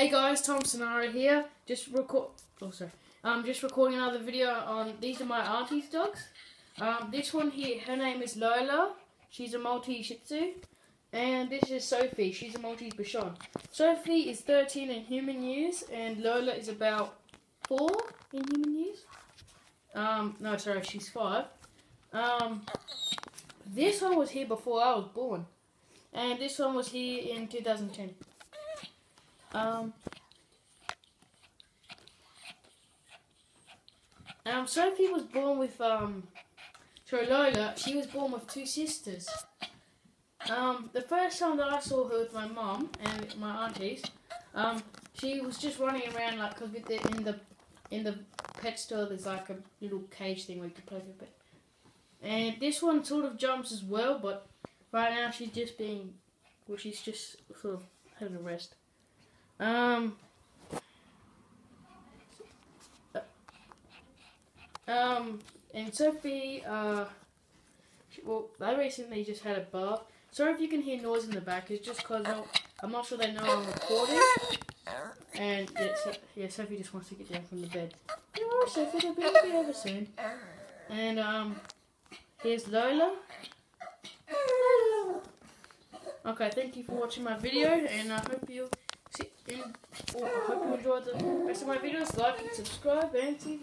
Hey guys, Tom Sarnari here. Just record. Oh sorry. I'm just recording another video on. These are my auntie's dogs. Um, this one here, her name is Lola. She's a Maltese Shih Tzu, and this is Sophie. She's a Maltese Bichon. Sophie is 13 in human years, and Lola is about four in human years. Um, no, sorry, she's five. Um, this one was here before I was born, and this one was here in 2010. Um, Sophie was born with, um, sorry, Lola, she was born with two sisters. Um, the first time that I saw her with my mum and my aunties, um, she was just running around like, cause in the, in the pet store there's like a little cage thing where you can play with it. And this one sort of jumps as well, but right now she's just being, well, she's just sort of having a rest. Um. uh, Um, and Sophie, uh, she, well, they recently just had a bath. Sorry if you can hear noise in the back. It's just because I'm not sure they know I'm recording. And yeah, so, yeah, Sophie just wants to get down from the bed. Oh, Sophie, they'll be, they'll be over soon. And um, here's Lola. Okay, thank you for watching my video, and I hope you see. And, I uh, hope you enjoyed the rest of my videos. Like and subscribe, and see.